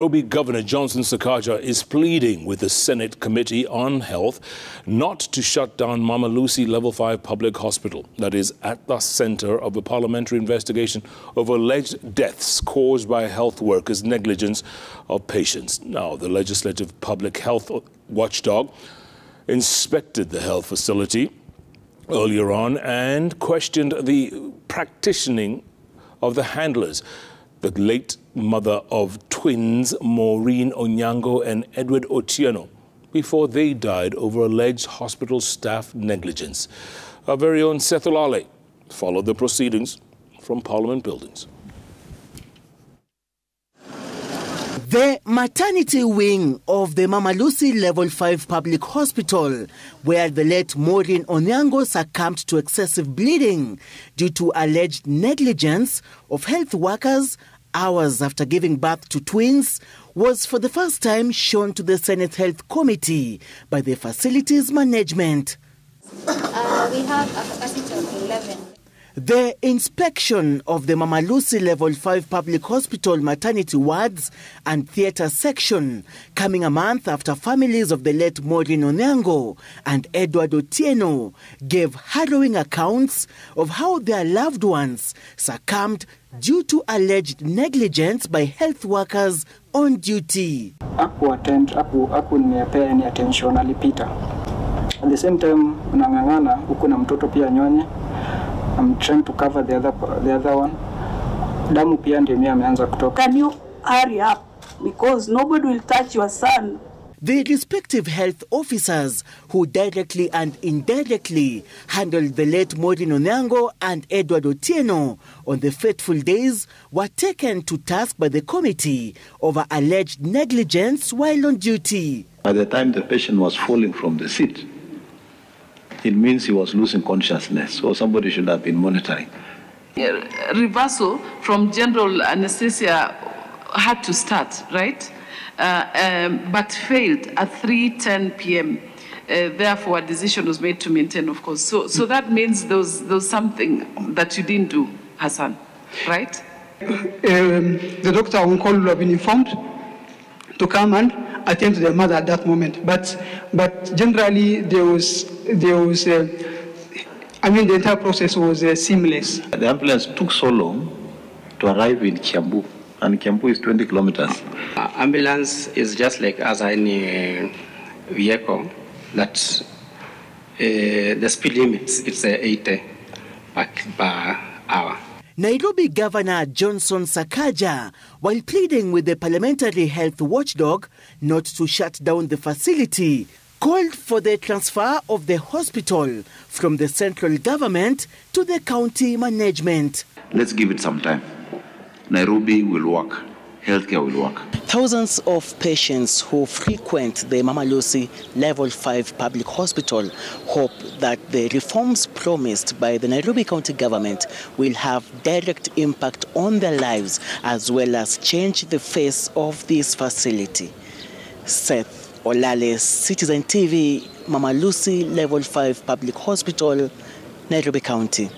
Nairobi Governor Johnson Sakaja is pleading with the Senate Committee on Health not to shut down Mama Lucy Level 5 Public Hospital that is at the center of a parliamentary investigation of alleged deaths caused by health workers' negligence of patients. Now, the Legislative Public Health Watchdog inspected the health facility earlier on and questioned the practicing of the handlers the late mother of twins Maureen Onyango and Edward Otieno before they died over alleged hospital staff negligence. Our very own Seth Olale followed the proceedings from Parliament buildings. The maternity wing of the Mama Level 5 Public Hospital, where the late Maureen Onyango succumbed to excessive bleeding due to alleged negligence of health workers hours after giving birth to twins, was for the first time shown to the Senate Health Committee by the facilities management. Uh, we have a capacity of 11. The inspection of the mamalusi Level 5 Public Hospital maternity wards and theatre section coming a month after families of the late Maureen Onyango and Edward Otieno gave harrowing accounts of how their loved ones succumbed due to alleged negligence by health workers on duty. Aku attend, aku, aku attention alipita. At the same time unang'ang'ana huku na mtoto pia nyonye. I'm trying to cover the other, the other one. Damu pia ndio mimi ameanza kutoka. Can you hurry up? Because nobody will touch your son. The respective health officers who directly and indirectly handled the late Maureen Onyango and Edward Otieno on the fateful days were taken to task by the committee over alleged negligence while on duty. By the time the patient was falling from the seat, it means he was losing consciousness, so somebody should have been monitoring. Reversal from general anesthesia had to start, right? Uh, um, but failed at 3:10 p.m. Uh, therefore, a decision was made to maintain, of course. So, so that means there was, there was something that you didn't do, Hassan, right? Um, the doctor on call would have been informed to come and attend to the mother at that moment. But, but generally, there was, there was uh, I mean, the entire process was uh, seamless. The ambulance took so long to arrive in Kiambu, and Kiambu is 20 kilometers. Uh, ambulance is just like as any vehicle that uh, the speed limit is uh, 80 per, per hour. Nairobi Governor Johnson Sakaja, while pleading with the parliamentary health watchdog not to shut down the facility, called for the transfer of the hospital from the central government to the county management. Let's give it some time. Nairobi will work. Healthcare will work. Thousands of patients who frequent the Mama Lucy Level 5 Public Hospital hope that the reforms promised by the Nairobi County government will have direct impact on their lives as well as change the face of this facility. Seth Olale, Citizen TV, Mama Lucy Level 5 Public Hospital, Nairobi County.